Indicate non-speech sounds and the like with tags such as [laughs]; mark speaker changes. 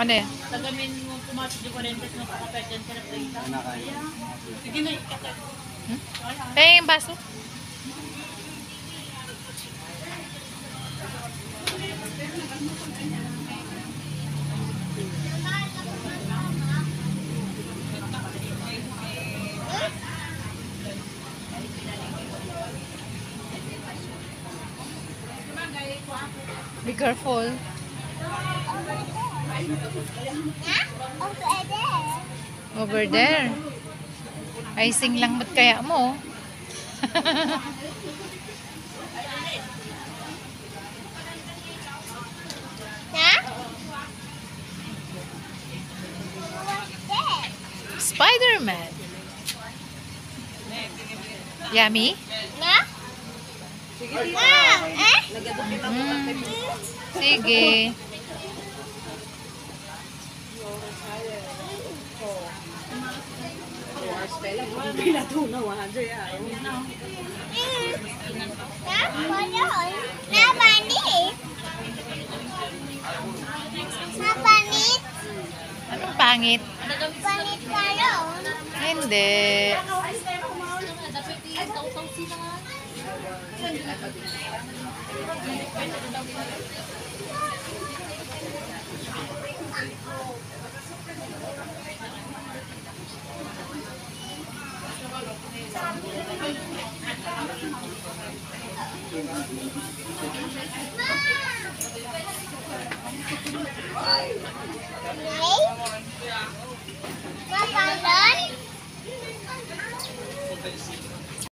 Speaker 1: Ano eh?
Speaker 2: Tagamin mo pumasok yung 40 nung kakapet yan sila plita. Sige na, ikatag.
Speaker 1: Eh, yung baso. Be careful. Over there. Icing lang ba't kaya mo? [laughs] Spider-Man. Yummy? Mm. Sige.
Speaker 3: Napanit!
Speaker 1: Anong pangit?
Speaker 3: Panit kayo!
Speaker 1: Hindi.
Speaker 2: Dapat Bye.